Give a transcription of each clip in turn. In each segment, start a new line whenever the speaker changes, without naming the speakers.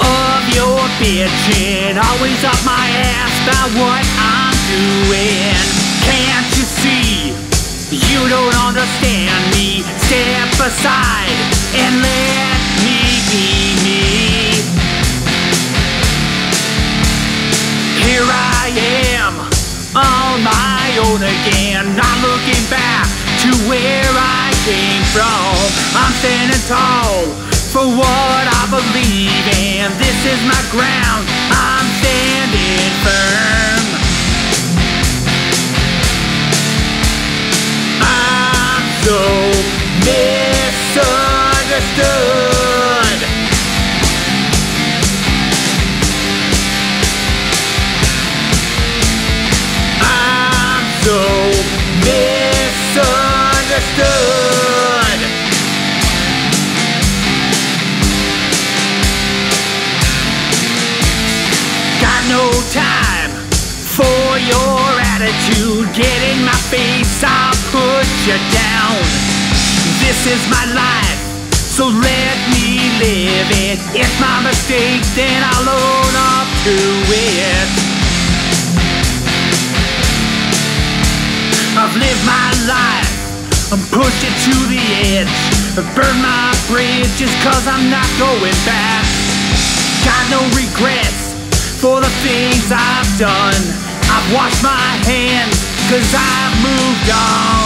of your bitching, always up my ass about what I'm doing. Can't you see? You don't understand me. Step aside and let me be me. Here I am on my own again. I'm looking back to where I came from. I'm standing tall for what I believe in. This is my ground. I'm standing firm. I'm so misunderstood. I'm so misunderstood. For your attitude. Get in my face, I'll put you down. This is my life, so let me live it. If my mistake, then I'll own up to it. I've lived my life, I'm pushed it to the edge. I've burned my bridges cause I'm not going back. Got no regrets for the things I've done. I've washed my hands cause I've moved on.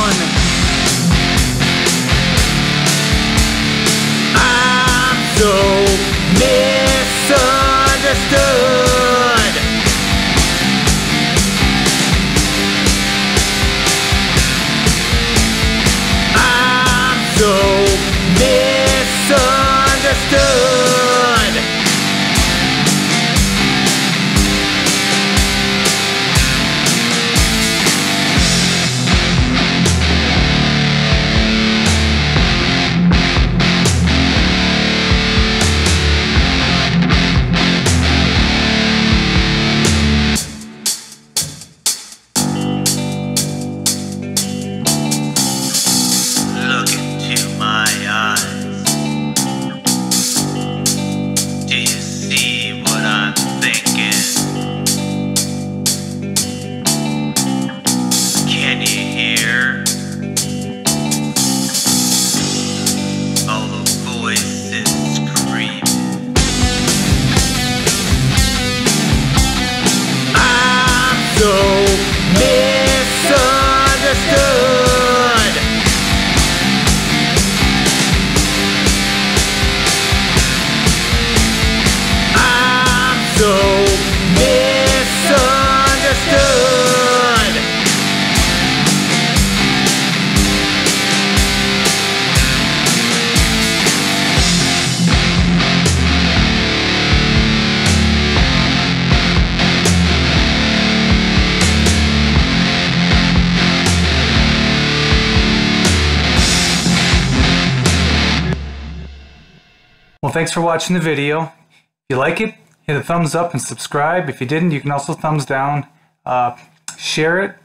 Well, thanks for watching the video. If you like it, hit a thumbs up and subscribe. If you didn't, you can also thumbs down. Uh, share it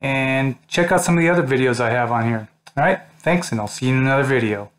and check out some of the other videos I have on here. All right, thanks, and I'll see you in another video.